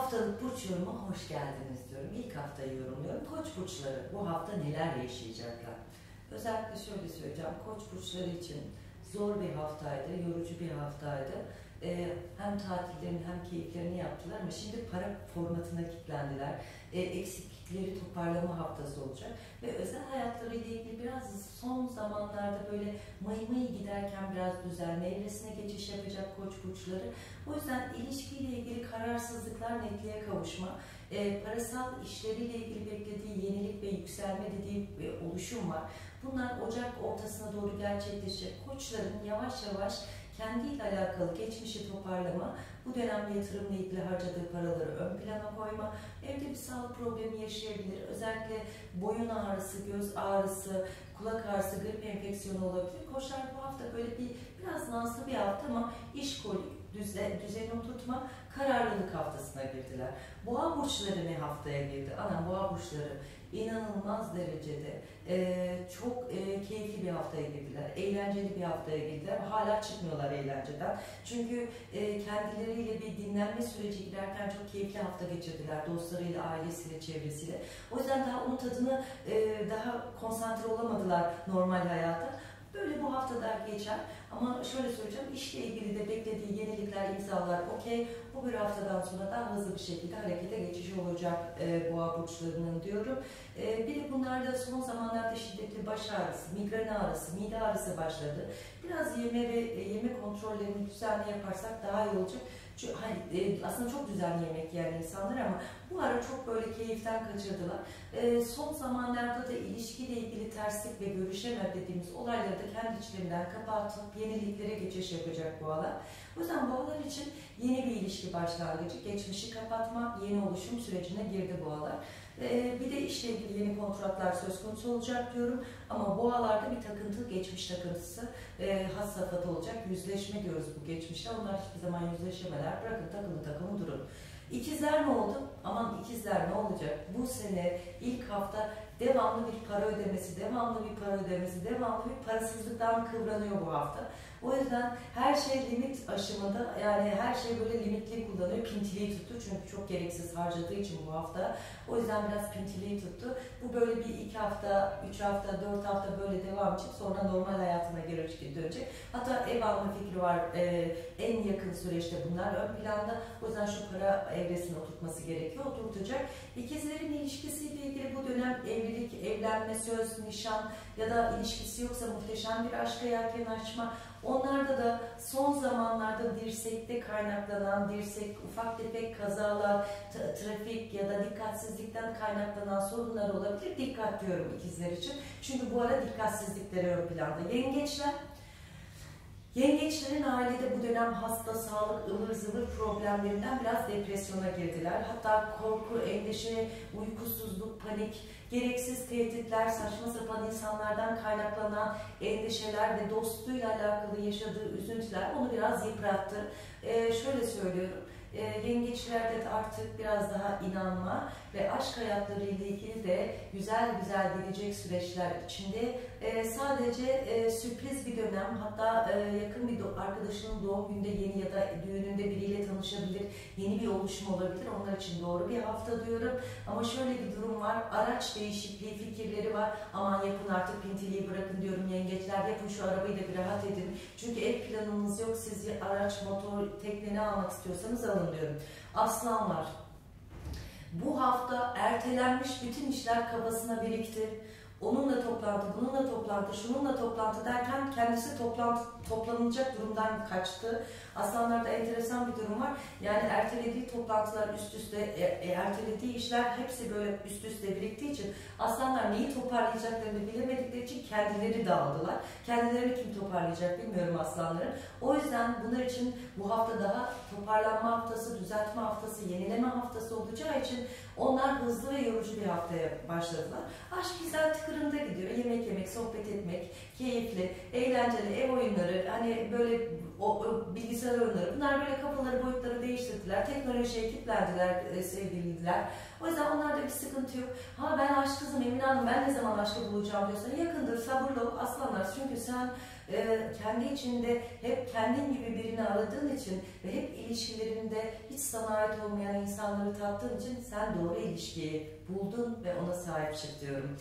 Haftalık burç yoruma hoş geldiniz diyorum. İlk haftayı yorumluyorum. Koç burçları bu hafta neler yaşayacaklar? Özellikle şöyle söyleyeceğim. Koç burçları için zor bir haftaydı, yorucu bir haftaydı. Ee, hem tatillerini hem keyiflerini yaptılar ama şimdi para formatına kilitlendiler. Ee, eksiklikleri toparlama haftası olacak. Ve özel hayatları ile ilgili biraz son zamanlarda böyle mayı mayı giderken biraz düzelme evresine geçiş yapacak koç burçları. O yüzden ilişkiyle ilgili kararsızlıklar netliğe kavuşma, e, parasal işleriyle ilgili beklediği yenilik ve yükselme dediği bir oluşum var. Bunlar Ocak ortasına doğru gerçekleşecek. Koçların yavaş yavaş kendiyle alakalı geçmişi toparlama, bu dönem yatırımla ilgili harcadığı paraları ön plana koyma, evde bir sağlık problemi yaşayabilir. Özellikle boyun ağrısı, göz ağrısı, kulak ağrısı, grip enfeksiyonu olabilir. Koçlar bu hafta böyle bir biraz nazlı bir hafta ama iş kolik, düzen, düzeni oturtma, kararlılık haftasına girdiler. Boğa burçları ne haftaya girdi? Anam boğa burçları inanılmaz derecede e, çok e, keyifli bir haftaya girdiler. Eğlenceli bir haftaya girdiler. Hala çıkmıyorlar eğlenceden. Çünkü e, kendileriyle bir dinlenme süreci girerken çok keyifli hafta geçirdiler. Dostlarıyla, ailesiyle, çevresiyle. O yüzden daha onun tadını e, daha konsantre olamadılar normal hayata. Böyle bu hafta da geçer. Ama şöyle söyleyeceğim, işle ilgili de beklediği yenilikler, imzalar okey. Bu bir haftadan sonra daha hızlı bir şekilde harekete geçiş olacak e, boğa burçlarının diyorum. E, bir de bunlarda son zamanlarda şiddetli baş ağrısı, migren ağrısı, mide ağrısı başladı. Biraz yeme ve e, yeme kontrollerini düzenli yaparsak daha iyi olacak. Çünkü hani, aslında çok düzenli yemek yiyen insanlar ama bu ara çok böyle keyiften kaçırdılar. E, son zamanlarda da ilişkiyle ilgili terslik ve görüşemem dediğimiz olayları da kendi içlerinden kapatıp yeniliklere geçiş yapacak bu alan. O yüzden boğalar için yeni bir ilişki başlangıcı, geçmişi kapatma, yeni oluşum sürecine girdi boğalar. Ee, bir de işle ilgili yeni kontratlar söz konusu olacak diyorum. Ama boğalarda bir takıntı, geçmiş takıntısı e, has safhada olacak. Yüzleşme diyoruz bu geçmişte. Onlar hiçbir zaman yüzleşemeler. Bırakın takılı takımı durun. İkizler ne oldu? Aman ikizler ne olacak? Bu sene ilk hafta devamlı bir para ödemesi, devamlı bir para ödemesi, devamlı bir parasızlıktan kıvranıyor bu hafta. O yüzden her şey limit aşımında yani her şey böyle limitli kullanıyor. Pintiliği tuttu çünkü çok gereksiz harcadığı için bu hafta. O yüzden biraz pintiliği tuttu. Bu böyle bir iki hafta, üç hafta, dört hafta böyle devam edecek. Sonra normal hayatına geri dönecek. Hatta ev alma fikri var. Ee, en yakın süreçte bunlar ön planda. O yüzden şu para evresini oturtması gerekiyor. Oturtacak. İkizlerin ilişkisiyle ilgili bu dönem evlilik, evlenme, söz, nişan ya da ilişkisi yoksa muhteşem bir aşka yelken Onlarda da son zamanlarda dirsekte kaynaklanan, dirsek, ufak tefek kazalar, trafik ya da dikkatsizlikten kaynaklanan sorunlar olabilir. Dikkat diyorum ikizler için. Çünkü bu ara dikkatsizlikleri ön planda. Yengeçler Yengeçlerin ailede bu dönem hasta, sağlık, ıvır zıvır problemlerinden biraz depresyona girdiler. Hatta korku, endişe, uykusuzluk, panik, gereksiz tehditler, saçma sapan insanlardan kaynaklanan endişeler ve dostluğuyla alakalı yaşadığı üzüntüler onu biraz yıprattı. Ee, şöyle söylüyorum, e, yengeçlerde de artık biraz daha inanma ve aşk hayatları ilgili de güzel güzel gelecek süreçler içinde e, sadece e, sürpriz bir dönem hatta e, yakın bir arkadaşının doğum günde yeni ya da düğününde biriyle tanışabilir, yeni bir oluşum olabilir. Onlar için doğru bir hafta diyorum. Ama şöyle bir durum var. Araç değişikliği fikirleri var. Aman yapın artık pintiliği bırakın diyorum yengeçler. Yapın şu arabayı da bir rahat edin. Çünkü ev planınız yok. Siz araç, motor, tekne ne almak istiyorsanız alın diyorum. Aslanlar. Bu hafta ertelenmiş bütün işler kafasına birikti onunla toplantı, bununla toplantı, şununla toplantı derken kendisi toplantı, toplanılacak durumdan kaçtı. Aslanlarda enteresan bir durum var. Yani ertelediği toplantılar üst üste, e, e, ertelediği işler hepsi böyle üst üste biriktiği için aslanlar neyi toparlayacaklarını bilemedikleri için kendileri dağıldılar. Kendilerini kim toparlayacak bilmiyorum aslanların. O yüzden bunlar için bu hafta daha toparlanma haftası, düzeltme haftası, yenileme haftası olacağı için onlar hızlı ve yorucu bir haftaya başladılar. Aşk güzel tıkırında gidiyor. Yemek yemek, sohbet etmek, keyifli, eğlenceli, ev oyunları, hani böyle o, o bilgisayar oyunları. Bunlar böyle kafaları, boyutları değiştirdiler. Teknolojiye kilitlendiler e, sevgililer. O yüzden onlarda bir sıkıntı yok. Ha ben aşk kızım Emine Hanım ben ne zaman aşkı bulacağım diyorsan yakındır, sabırlı ol aslanlar. Çünkü sen e, kendi içinde hep kendin gibi birini aradığın için ve hep ilişkilerinde hiç sana ait olmayan insanları tattığın için sen doğru ilişkiyi buldun ve ona sahip çık diyorum.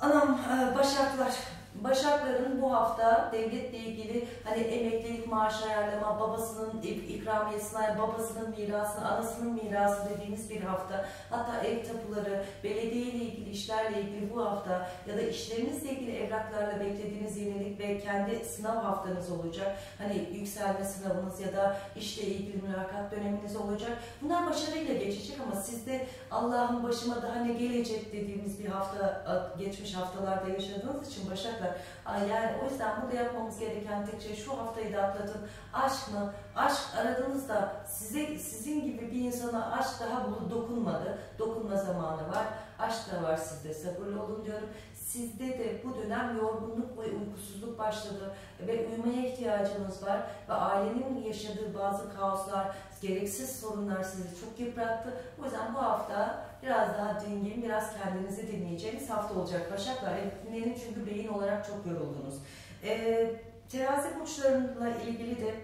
Anam e, Başaklar Başakların bu hafta devletle ilgili hani emeklilik maaşı ayarlama, babasının ikramiyesine, babasının mirasını, anasının mirası dediğimiz bir hafta. Hatta ev tapuları, belediye ile ilgili işlerle ilgili bu hafta ya da işlerinizle ilgili evraklarla beklediğiniz yenilik ve kendi sınav haftanız olacak. Hani yükselme sınavınız ya da işle ilgili mülakat döneminiz olacak. Bunlar başarıyla geçecek ama sizde Allah'ın başıma daha ne gelecek dediğimiz bir hafta, geçmiş haftalarda yaşadığınız için Başaklar arkadaşlar. Yani o yüzden burada yapmamız gereken tek şey şu haftayı da atlatın. Aşk mı? Aşk aradığınızda size sizin gibi bir insana aşk daha bu dokunmadı. Dokunma zamanı var. Aşk da var sizde. Sabırlı olun diyorum. Sizde de bu dönem yorgunluk ve uykusuzluk başladı ve uyumaya ihtiyacınız var ve ailenin yaşadığı bazı kaoslar, gereksiz sorunlar sizi çok yıprattı. O yüzden bu hafta biraz daha dingin, biraz kendinizi dinleyeceğiniz hafta olacak. Başaklar, dinlenin çünkü beyin olarak çok yoruldunuz. Ee, terazi burçlarıyla ilgili de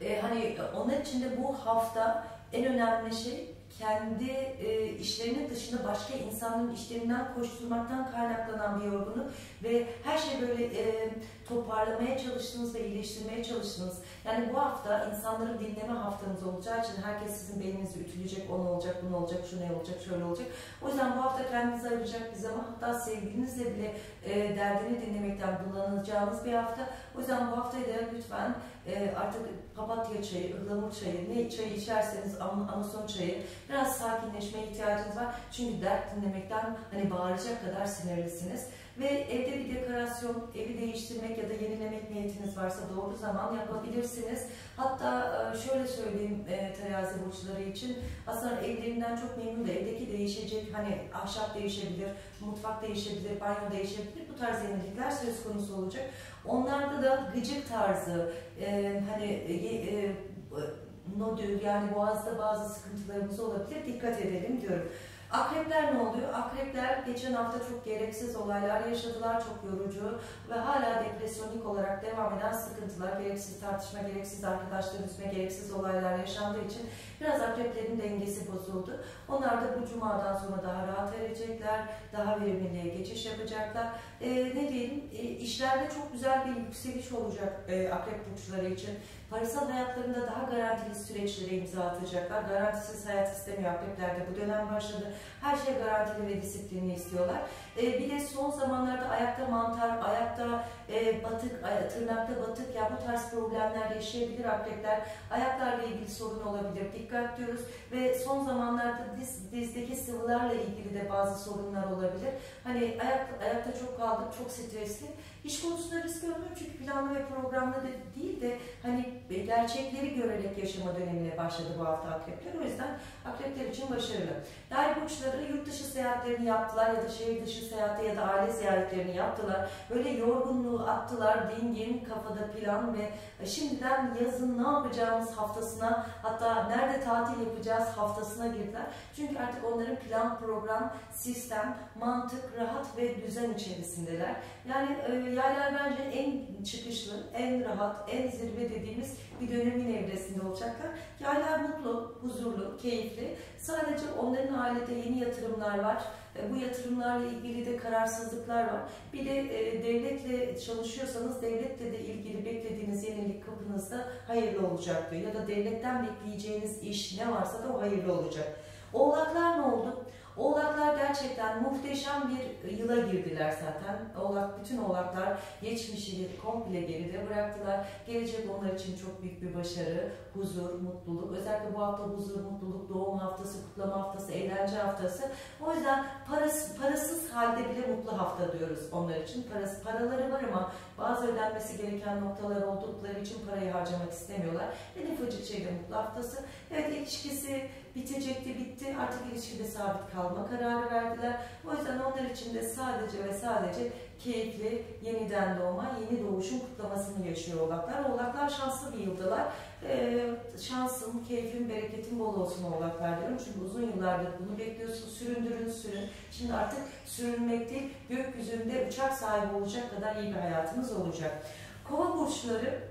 e, hani onun için de bu hafta en önemli şey kendi e, işlerinin dışında başka insanların işlerinden koşturmaktan kaynaklanan bir yorgunluk ve her şey böyle e, toparlamaya çalıştınız ve iyileştirmeye çalıştınız. Yani bu hafta insanları dinleme haftanız olacağı için herkes sizin beyninizi ütüleyecek, o ne olacak, bu ne olacak, şu ne olacak, şöyle olacak. O yüzden bu hafta kendinize ayıracak bir zaman, hatta sevgilinizle bile e, derdini dinlemekten kullanacağınız bir hafta. O yüzden bu haftayı da lütfen e, artık papatya çayı, ıhlamur çayı, ne çayı içerseniz anason çayı, biraz sakinleşmeye ihtiyacınız var. Çünkü dert dinlemekten hani bağıracak kadar sinirlisiniz. Ve evde bir dekorasyon, evi değiştirmek ya da yenilemek niyetiniz varsa doğru zaman yapabilirsiniz. Hatta e, şöyle söyleyeyim e, terazi burçları için, aslında evlerinden çok memnun da evdeki değişecek, hani ahşap değişebilir, mutfak değişebilir, banyo değişebilir, bu tarz yenilikler söz konusu olacak. Onlarda da gıcık tarzı, e, hani nodül yani boğazda bazı sıkıntılarımız olabilir, dikkat edelim diyorum. Akrepler ne oluyor? Akrepler geçen hafta çok gereksiz olaylar yaşadılar, çok yorucu ve hala depresyonik olarak devam eden sıkıntılar, gereksiz tartışma, gereksiz arkadaşlar üzme, gereksiz olaylar yaşandığı için biraz akreplerin dengesi bozuldu. Onlar da bu cumadan sonra daha rahat erecekler, daha verimliliğe geçiş yapacaklar. E, ne diyelim, e, işlerde çok güzel bir yükseliş olacak e, akrep burçları için. Parasal hayatlarında daha garantili süreçlere imza atacaklar. Garantisiz hayat istemiyor akreplerde. Bu dönem başladı. Her şey garantili ve disiplinli istiyorlar. E, bir de son zamanlarda ayakta mantar, ayakta e, batık, tırnakta batık ya bu tarz problemler yaşayabilir akrepler. Ayaklarla ilgili sorun olabilir. Dikkat diyoruz. Ve son zamanlarda diz, dizdeki sıvılarla ilgili de bazı sorunlar olabilir. Hani ayak, ayakta çok kaldık, çok stresli. İş konusunda risk almıyorum çünkü planlı ve programlı de değil de hani gerçekleri görerek yaşama dönemine başladı bu hafta akrepler. O yüzden akrepler için başarılı. Yay burçları yurt dışı seyahatlerini yaptılar ya da şehir dışı seyahati ya da aile ziyaretlerini yaptılar. Böyle yorgunluğu attılar, dingin, kafada plan ve şimdiden yazın ne yapacağımız haftasına hatta nerede tatil yapacağız haftasına girdiler. Çünkü artık onların plan, program, sistem, mantık, rahat ve düzen içerisindeler. Yani e, yaylar bence en çıkışlı, en rahat, en zirve dediğimiz bir dönemin evresinde olacaklar. Yaylar mutlu, huzurlu, keyifli. Sadece onların ailede yeni yatırımlar var. E, bu yatırımlarla ilgili de kararsızlıklar var. Bir de e, devletle çalışıyorsanız devletle de ilgili beklediğiniz yenilik kapınızda hayırlı olacaktır. Ya da devletten bekleyeceğiniz iş ne varsa da o hayırlı olacak. Oğlaklar ne oldu? Oğlaklar gerçekten muhteşem bir yıla girdiler zaten. Oğlak, bütün oğlaklar geçmişi komple geride bıraktılar. Gelecek onlar için çok büyük bir başarı, huzur, mutluluk. Özellikle bu hafta huzur, mutluluk, doğum haftası, kutlama haftası, eğlence haftası. O yüzden parası, parasız halde bile mutlu hafta diyoruz onlar için. Parası, paraları var ama bazı ödenmesi gereken noktalar oldukları için parayı harcamak istemiyorlar. En ufacık şeyde mutlu haftası. Evet ilişkisi bitecekti, bitti. Artık ilişkide sabit kalma kararı verdiler. O yüzden onlar için de sadece ve sadece keyifli yeniden doğma, yeni doğuşun kutlamasını yaşıyor oğlaklar. Oğlaklar şanslı bir yıldalar. e, şansın, keyfin, bereketin bol olsun oğlaklar diyorum. Çünkü uzun yıllardır bunu bekliyorsun. Süründürün, sürün. Şimdi artık sürünmek değil, gökyüzünde uçak sahibi olacak kadar iyi bir hayatınız olacak. Kova burçları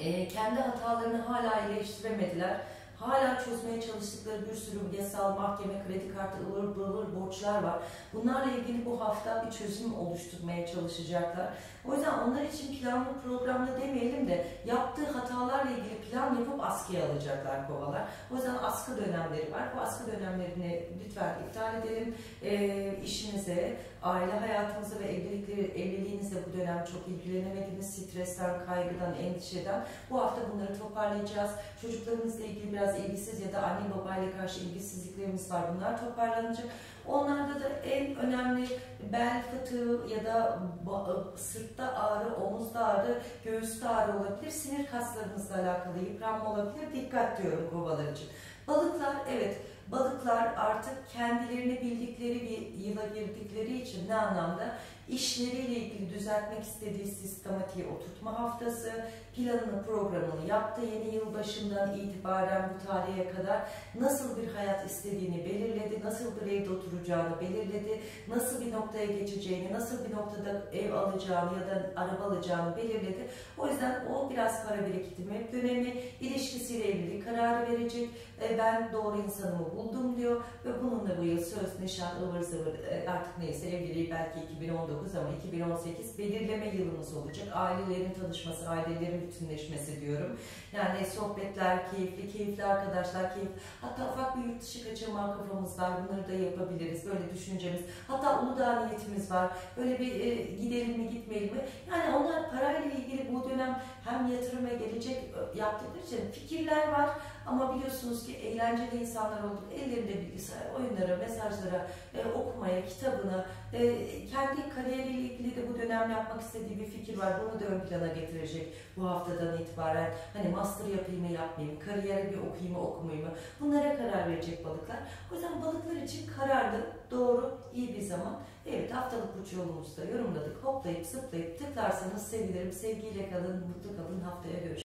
e, kendi hatalarını hala iyileştiremediler. Hala çözmeye çalıştıkları bir sürü yasal, mahkeme, kredi kartı, ıvır bıvır borçlar var. Bunlarla ilgili bu hafta bir çözüm oluşturmaya çalışacaklar. O yüzden onlar için planlı programlı demeyelim de yaptığı hatalarla ilgili plan yapıp askıya alacaklar kovalar. O yüzden askı dönemleri var. Bu askı dönemlerini lütfen iptal edelim. E, işinize, aile hayatınıza ve evliliğinizle bu dönem çok ilgilenemediniz. Stresten, kaygıdan, endişeden. Bu hafta bunları toparlayacağız. Çocuklarımızla ilgili biraz ilgisiz ya da anne babayla karşı ilgisizliklerimiz var. Bunlar toparlanacak. Onlarda da en önemli bel fıtığı ya da sırtta ağrı, omuzda ağrı, göğüste ağrı olabilir. Sinir kaslarımızla alakalı yıpranma olabilir. Dikkat diyorum kovalar için. Balıklar evet balıklar artık kendilerini bildikleri bir yıla girdikleri için ne anlamda? işleriyle ilgili düzeltmek istediği sistematiği oturtma haftası, planını, programını yaptı. Yeni yıl başından itibaren bu tarihe kadar nasıl bir hayat istediğini belirledi, nasıl bir evde oturacağını belirledi, nasıl bir noktaya geçeceğini, nasıl bir noktada ev alacağını ya da araba alacağını belirledi. O yüzden o biraz para biriktirme dönemi, ilişkisiyle ilgili kararı verecek. E, ben doğru insanımı buldum diyor ve bununla bu yıl söz, nişan, ıvır zıvır e, artık neyse evliliği belki 2019 ama 2018 belirleme yılımız olacak. Ailelerin tanışması, ailelerin bütünleşmesi diyorum. Yani sohbetler keyifli, keyifli arkadaşlar, keyif. Hatta ufak bir yurt dışı kaçırma kafamız var. Bunları da yapabiliriz. Böyle düşüncemiz. Hatta Uludağ niyetimiz var. Böyle bir e, gidelim mi gitmeyelim mi? Yani onlar parayla ilgili bu dönem hem yatırım ve gelecek e, yaptıkları için fikirler var. Ama biliyorsunuz ki eğlenceli insanlar olduk. Ellerinde bilgisayar, oyunlara, mesajlara, e, okumaya, kitabına, e, kendi kariyeriyle ilgili de bu dönem yapmak istediği bir fikir var. Bunu da ön plana getirecek bu haftadan itibaren. Hani master yapayım mı yapmayayım, kariyeri bir okuyayım mı okumayayım mı? Bunlara karar verecek balıklar. O yüzden balıklar için kararlı, doğru, iyi bir zaman. Evet haftalık burç yolumuzda yorumladık. Hoplayıp zıplayıp tıklarsanız sevinirim. Sevgiyle kalın, mutlu kalın. Haftaya görüşürüz.